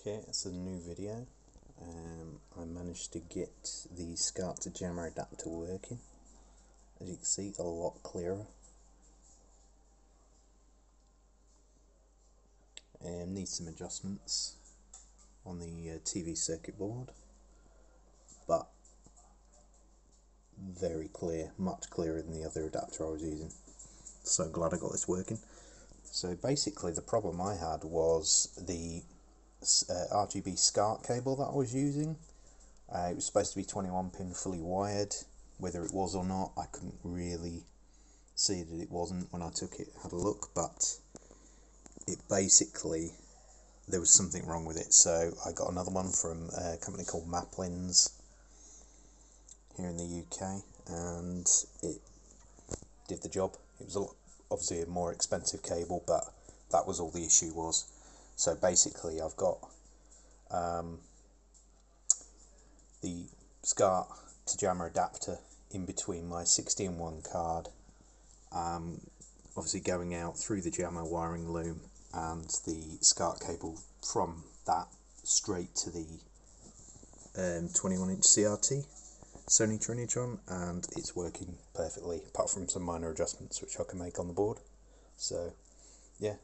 Okay, it's a new video. Um, I managed to get the SCART to JAMMA adapter working. As you can see, a lot clearer. Um, needs some adjustments on the uh, TV circuit board, but very clear, much clearer than the other adapter I was using. So glad I got this working. So basically, the problem I had was the uh, RGB SCART cable that I was using. Uh, it was supposed to be 21 pin fully wired. Whether it was or not, I couldn't really see that it wasn't when I took it, had a look, but it basically there was something wrong with it. So I got another one from a company called Maplins here in the UK, and it did the job. It was a lot, obviously a more expensive cable, but that was all the issue was. So basically, I've got um, the SCART to JAMMA adapter in between my 16.1 card, um, obviously going out through the JAMMA wiring loom and the SCART cable from that straight to the um, 21 inch CRT Sony Trinitron and it's working perfectly apart from some minor adjustments which I can make on the board. So yeah